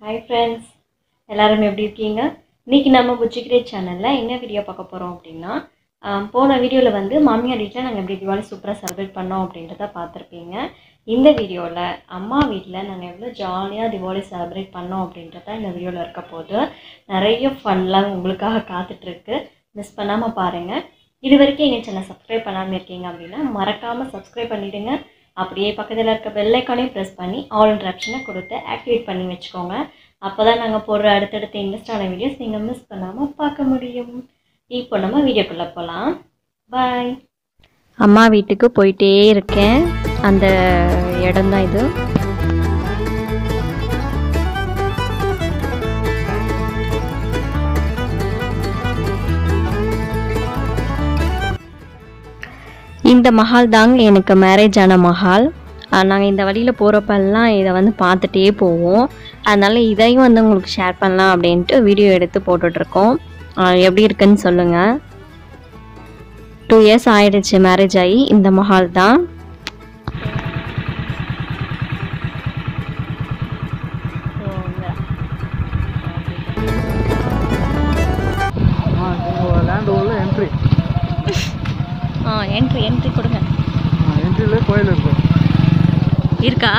Hi friends எல்லாரும் எப்படி இருக்கீங்க? இன்னைக்கு நம்ம புச்சிக்கிரே சேனலில் என்ன வீடியோ பார்க்க போகிறோம் அப்படின்னா போன வீடியோவில் வந்து மாமியார் வீட்டில் நாங்கள் எப்படி தீபாவளி சூப்பராக செலிப்ரேட் பண்ணோம் அப்படின்றத பார்த்துருப்பீங்க. இந்த வீடியோவில் அம்மா வீட்டில் நாங்கள் எவ்வளோ ஜாலியாக தீபாவளி செலிப்ரேட் பண்ணோம் அப்படின்றத இந்த வீடியோவில் இருக்க போது நிறைய ஃபன்லாம் உங்களுக்காக காத்துட்ருக்கு. மிஸ் பண்ணாமல் பாருங்கள் இது வரைக்கும் எங்கள் சேனல் சப்ஸ்கிரைப் பண்ணாமல் இருக்கீங்க அப்படின்னா மறக்காமல் சப்ஸ்கிரைப் பண்ணிவிடுங்க அப்படியே பக்கத்தில் இருக்க பெல் ப்ரெஸ் பண்ணி ஆல் ஆப்ஷனை கொடுத்து ஆக்டிவேட் பண்ணி வச்சுக்கோங்க. அப்போ தான் நாங்கள் போடுற அடுத்தடுத்த இன்ட்ரெஸ்டான வீடியோஸ் நீங்கள் மிஸ் பண்ணாமல் பார்க்க முடியும். இப்போ நம்ம வீடியோக்குள்ளே போகலாம் பாய் அம்மா வீட்டுக்கு போயிட்டே இருக்கேன். அந்த இடம் தான் இது. இந்த மஹால் தாங்க எனக்கு மேரேஜ் ஆன மஹால் நாங்கள் இந்த வழியில் போகிறப்பெல்லாம் இதை வந்து பார்த்துட்டே போவோம். அதனால் இதையும் வந்து உங்களுக்கு ஷேர் பண்ணலாம் அப்படின்ட்டு வீடியோ எடுத்து போட்டுட்ருக்கோம். எப்படி இருக்குன்னு சொல்லுங்கள் டூ இயர்ஸ் ஆயிடுச்சு மேரேஜ் ஆகி இந்த மஹால் தான். என்ட்ரி என்ட்ரி என்ட்ரி கொடுங்க. என்ட்ரியில் கோயில் இருக்கு இருக்கா?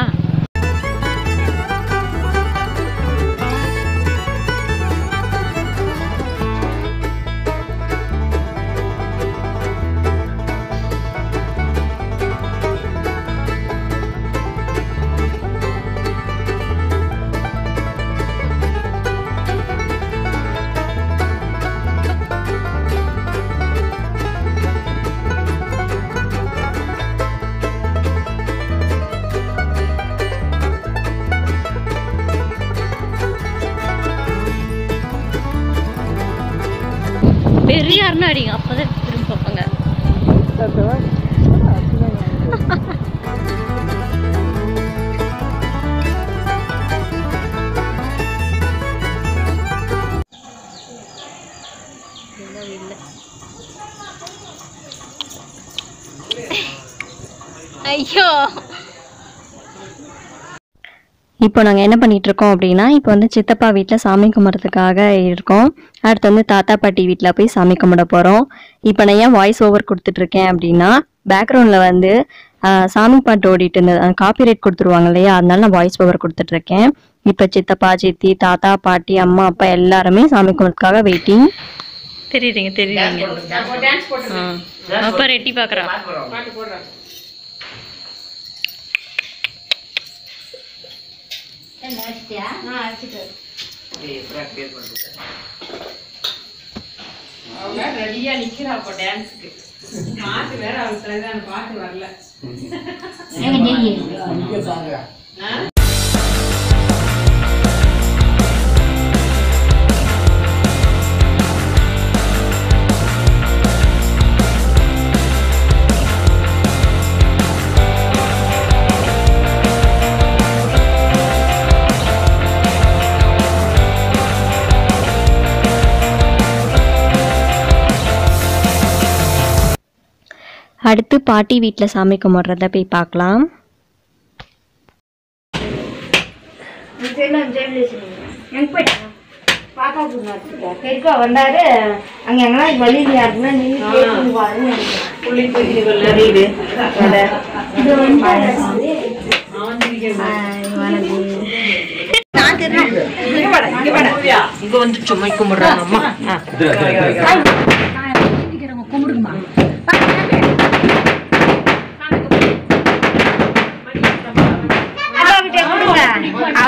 பெரியார்னு அடிங்க அப்போதான் திரும்ப பார்ப்பாங்க. ஐயோ. இப்போ நாங்கள் என்ன பண்ணிட்டு இருக்கோம் அப்படின்னா இப்போ வந்து சித்தப்பா வீட்டில் சாமி கும்பிட்றதுக்காக இருக்கோம். அடுத்து வந்து தாத்தா பாட்டி வீட்டில் போய் சாமி கும்பிட போகிறோம் இப்போ நான் ஏன் வாய்ஸ் ஓவர் கொடுத்துட்ருக்கேன் அப்படின்னா பேக்ரவுண்டில் வந்து சாமி பாட்டு ஓடிட்டு இருந்தது காப்பிரைட் கொடுத்துருவாங்க இல்லையா? அதனால நான் வாய்ஸ் ஓவர் கொடுத்துட்ருக்கேன் இப்போ சித்தப்பா சித்தி தாத்தா பாட்டி அம்மா அப்பா எல்லாருமே சாமி கும்பிட்றதுக்காக வெயிட்டிங் தெரியுறீங்க தெரியுறீங்க அப்பா ரெட்டி பார்க்குறா அவங்க ரெடியா நிக்கிறா அப்ப டான்ஸ்க்கு பாட்டு வேற அவளுக்கு பாட்டு வரல. அடுத்து பாட்டி வீட்டில் சாமி கும்பிட்றத போய் பார்க்கலாம். வந்தாரு அங்க எங்கன்னா வழியில இங்க வந்து சும்மா கும்பிடுறாங்க அம்மா அப்பா கிட்ட கொடுங்க அவ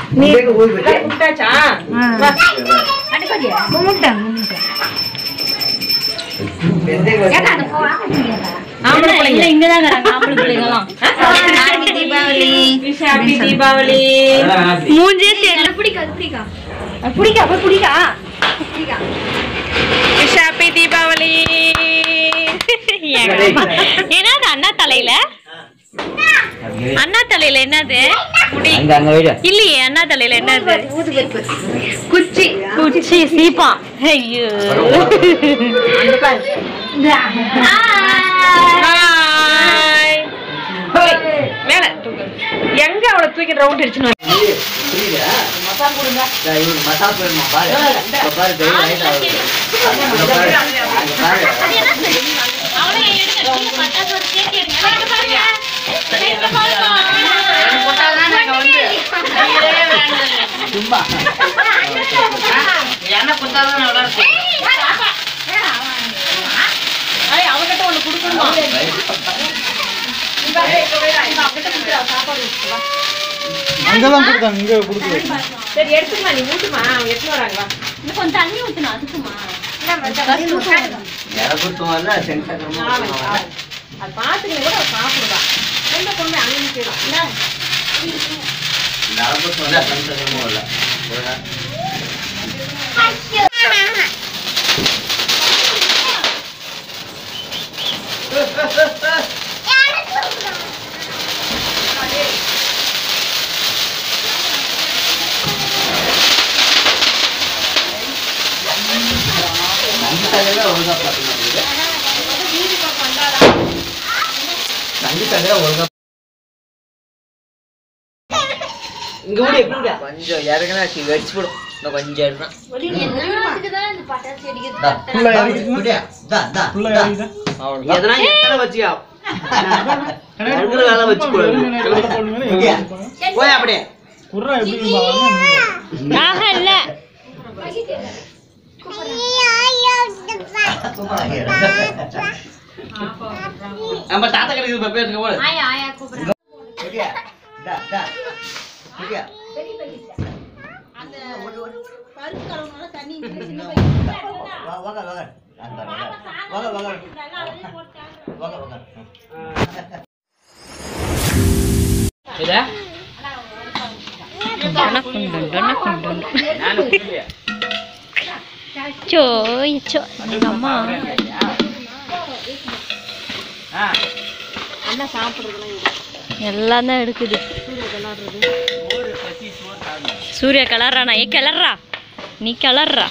வேணும் விட்டாச்சா கும்பிட்டேன் மூஞ்சே பிடிக்கா பிடிக்கா போய் பிடிக்கா? ஹாப்பி தீபாவளி. என்னது அண்ணா தலையில? அண்ணா தலையில என்னது? முடி. அங்க அங்க வைடா. இல்லையே அண்ணா தலையில என்னது குச்சி. குச்சி சீப்பா. ஐயோ. ஹாய். மேல. எங்க அவளை தூக்கி ரவுண்ட் அடிச்சுன்னு இவரு மசால் போயிருமா பாரு. பாரு பாரு. சும்மா. என்ன நல்லா இருக்கும். அவகிட்ட ஒண்ணு கொடுக்கணுமா? அங்கதான் கொடுத்தாங்க இங்க கொடுக்கல. சரி எடுத்துக்கலாம் நீ ஊட்டுமா? அவங்க எடுத்துன்னு வராங்க வா. இன்னும் கொஞ்சம் தண்ணி ஊத்தணும் அதுக்குமா? அது பாத்துக்கிட்டு கூட சாப்பிடுவா எந்த பொண்ணு அங்கே போயிடும் யாரை கொடுத்தோம் இல்ல ஒழுங்கா நங்கிட்டாங்க ஒழுங்கா பார்த்துக்கணும் ஒழுங்கா இங்க கூட எப்படி கொஞ்சம் இறங்கினா வெடிச்சு போடும். இன்னும் கொஞ்சம் இறங்கினா. நம்ம தாத்தா கடைக்கு அந்த, வாங்க, வாங்க. வாங்க, வாங்க. சோ சோ அம்மா. எல்லாம் எடுக்குது. சூர்யா கிளறானா ஏ கிளறா நீ கிளறா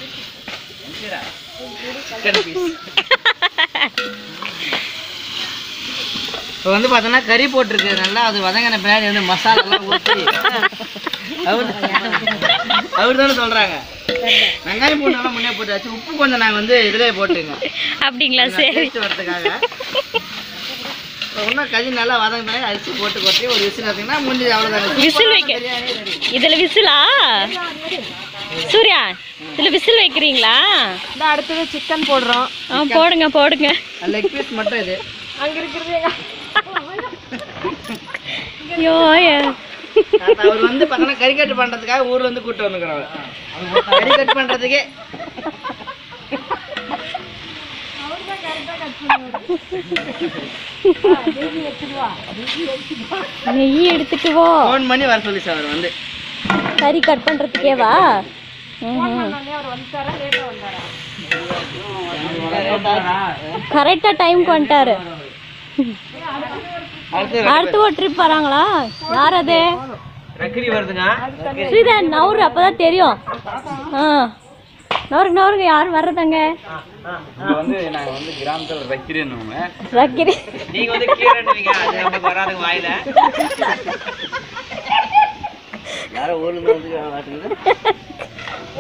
இப்ப வந்து பார்த்தோன்னா கறி போட்டிருக்கு. நல்லா அது வதங்கின பின்னாடி வந்து மசாலா எல்லாம் ஊற்றி அவர் அவர் தானே சொல்றாங்க. வெங்காயம் பூண்டு எல்லாம் முன்னே போட்டாச்சு. உப்பு கொஞ்சம் நாங்கள் வந்து இதுலேயே போட்டுங்க அப்படிங்களா? சரி. வரதுக்காக இன்னும் கறி நல்லா வதங்க பின்னாடி அரிசி போட்டு கொட்டி ஒரு விசில் வச்சிங்கன்னா முடிஞ்சது அவ்வளோதாங்க விசில் வைக்க இதுல விசிலா? சூர்யா இதுல விசில் வைக்கிறீங்களா? இந்த அடுத்தது சிக்கன் போடுறோம். ஆ போடுங்க போடுங்க. லெக் பீஸ் மட்டும் இது. அங்க இருக்கிறது ஐயோ அவர் வந்து பார்த்தோன்னா கறி கட்டு பண்றதுக்காக ஊர்ல இருந்து கூட்டு வந்துக்கிறோம் கறி கட் நெய் எடுத்துட்டு வா. ஃபோன் பண்ணி வர சொல்லி சார் அவர் வந்து. கறி கட் பண்றதுக்கேவா. கரெக்டா டைம்க்கு வந்துட்டாரு அடுத்து ஒரு ட்ரிப் வராங்களா? யார் அது? ஸ்ரீதர் நவரு அப்பதான் தெரியும். ஆ. நவருக்கு நவருக்கு யார் வர்றதாங்க? வந்து நாங்க வந்து கிராமத்துல வைக்கிறேன்னு ரக்கிரி. நீங்க வந்து கீரைன்றீங்க அது நமக்கு வராதுங்க வாயில. யாரோ ஊர்ல இருந்து வந்து மாட்டுக்குது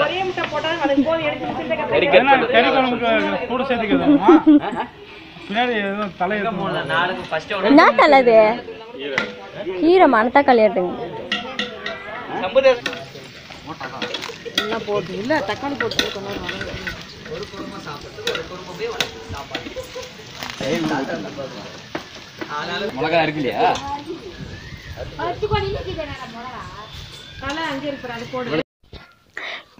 ஒரே முட்டை போட்டா அதுக்கு போதும் எடுத்து வச்சிருந்த கதை. கறி குழம்புக்கு கூட சேர்த்துக்கிறோமா பின்னாடி எதுவும் தலையை நாளுக்கு ஃபர்ஸ்ட் என்ன தலது கீரை மனத்தா கல்யாட்டுங்க சம்புதேசம். மிளகா இருக்கு இல்லையா தலை அங்கே இருக்கிற அது போடு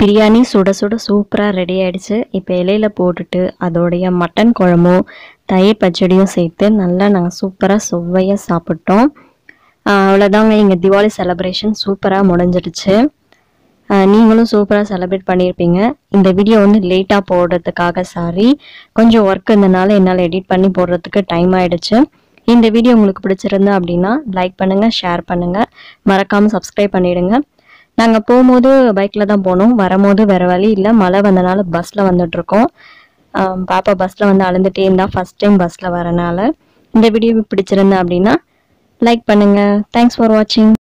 பிரியாணி சுட சுட சூப்பராக ரெடி ஆயிடுச்சு. இப்போ இலையில போட்டுட்டு அதோடைய மட்டன் குழம்பும் தயிர் பச்சடியும் சேர்த்து நல்லா நாங்கள் சூப்பராக சுவையாக சாப்பிட்டோம். அவ்வளோதாங்க எங்கள் திவாலி செலப்ரேஷன் சூப்பராக முடிஞ்சிடுச்சு. நீங்களும் சூப்பராக செலிப்ரேட் பண்ணியிருப்பீங்க இந்த வீடியோ வந்து லேட்டாக போடுறதுக்காக சாரி கொஞ்சம் ஒர்க் இருந்தனால என்னால் எடிட் பண்ணி போடுறதுக்கு டைம் ஆகிடுச்சு இந்த வீடியோ உங்களுக்கு பிடிச்சிருந்தா அப்படின்னா லைக் பண்ணுங்கள் ஷேர் பண்ணுங்கள் மறக்காமல் சப்ஸ்கிரைப் பண்ணிவிடுங்க நாங்கள் போகும்போது பைக்கில் தான் போனோம். வரும்போது வேறு வழி இல்லை. மழை வந்தனால பஸ்ஸில் வந்துட்டுருக்கோம். பாப்பா பஸ்ஸில் வந்து அழுந்துட்டே இருந்தால் ஃபஸ்ட் டைம் பஸ்ஸில் வரனால. இந்த வீடியோ பிடிச்சிருந்தா அப்படின்னா லைக் பண்ணுங்கள் தேங்க்ஸ் ஃபார் வாட்சிங்